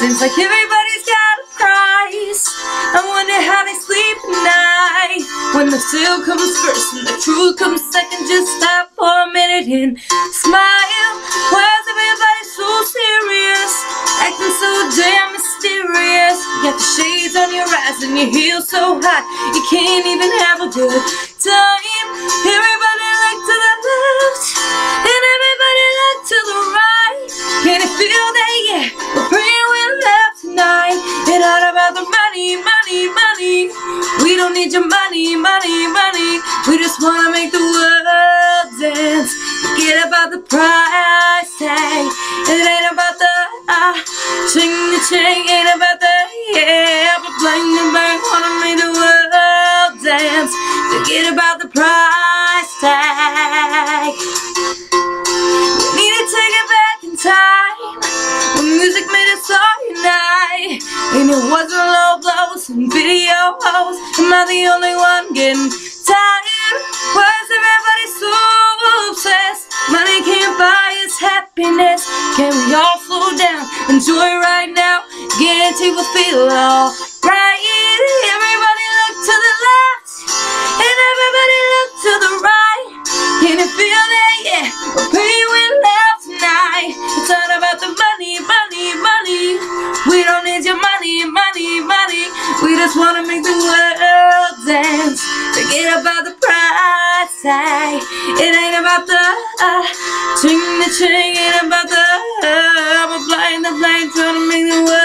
Seems like everybody's got a price. I wonder how they sleep at night. When the sale comes first and the truth comes second, just stop for a minute and smile. Why is everybody so serious? Acting so damn mysterious. You got the shades on your eyes and your heels so high, you can't even have a good time. Everybody look to the left and everybody look to the right. Can you feel that? Yeah, the money, money, money. We don't need your money, money, money. We just wanna make the world dance. Forget about the price tag. It ain't about the ah, ching the ching. Ain't about the yeah, but bling the bang. Wanna make the world dance. Forget about the price tag. And it wasn't low blows and videos. Am I the only one getting tired? Why is everybody so obsessed? Money can't buy us happiness. Can we all slow down? Enjoy right now. Guarantee we'll feel alright. Just wanna make the world dance. Forget about the price tag. It ain't about the uh, ching the ching. Ain't about the uh, I'm a blind the blind trying to make the world